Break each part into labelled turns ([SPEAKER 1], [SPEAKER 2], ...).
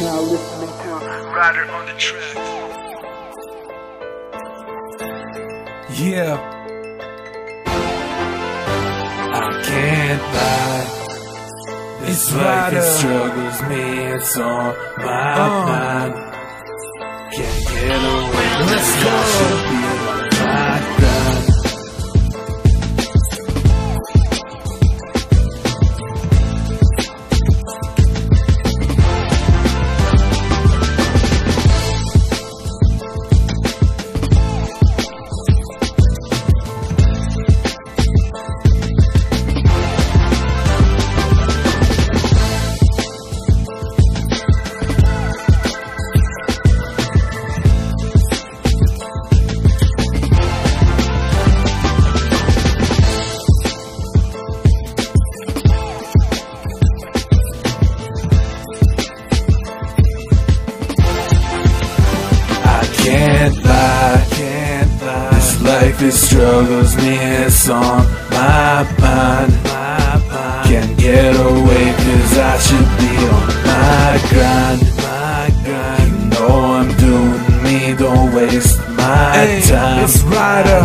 [SPEAKER 1] now listening to Ryder on the track.
[SPEAKER 2] Yeah. I can't lie. This life it struggles me, it's on my
[SPEAKER 3] Uh.
[SPEAKER 2] mind. Can't get away.
[SPEAKER 3] Let's
[SPEAKER 2] I
[SPEAKER 3] go.
[SPEAKER 2] Life it struggles me, it's on my mind. Can't get away cause I should be on my grind. You know I'm doing me, don't waste my
[SPEAKER 3] Hey,
[SPEAKER 2] time.
[SPEAKER 3] it's Ryder.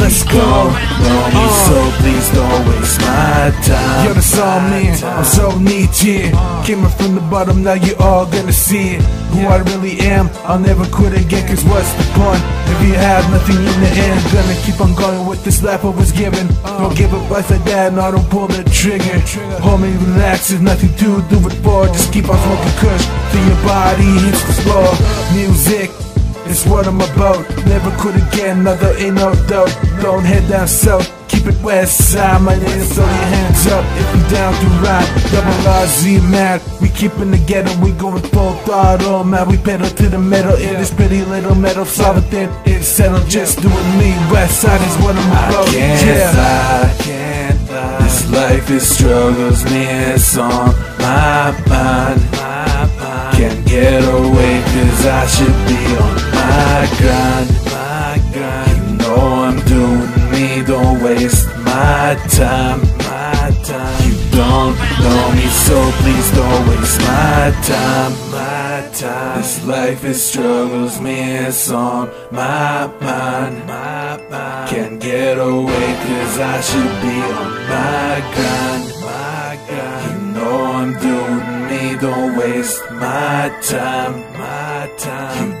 [SPEAKER 3] Let's go.
[SPEAKER 2] know me,
[SPEAKER 3] Uh.
[SPEAKER 2] so please don't waste my time.
[SPEAKER 3] You're the
[SPEAKER 2] My man.
[SPEAKER 3] I'm so neat, yeah. Came up from the bottom, now you all gonna see it. Who I really am, I'll never quit again, cause what's the point? If you have nothing in the end, gonna keep on going with this life I was given. Don't give up life like that, no, don't pull the trigger. Hold me, relax, there's nothing to do it for. Just keep on smoking kush till your body hits the floor. Music. It's what I'm about. Never quit again, another ain't no doubt. Don't head down south, keep it west side. My name throw your hands up if you down to ride. Double RZ mad, we keeping together, we going full throttle, man. We pedal to the metal in this pretty little metal solid thin. It's settled, just doing me. West side is what I'm
[SPEAKER 2] I
[SPEAKER 3] about.
[SPEAKER 2] can't
[SPEAKER 3] yeah.
[SPEAKER 2] lie, can't lie. This life it struggles me, it's on my mind. My mind. Can't get away cause I should be on my grind. My grind. You know I'm doing me, don't waste my time. My time. You don't know me, so please don't waste my time. My time. This life is struggles me, it's on my mind. My mind. Can't get away cause I should be on my grind. My grind. You know I'm doing me, don't waste my time. My time. You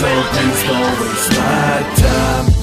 [SPEAKER 2] don't know so please don't waste my time.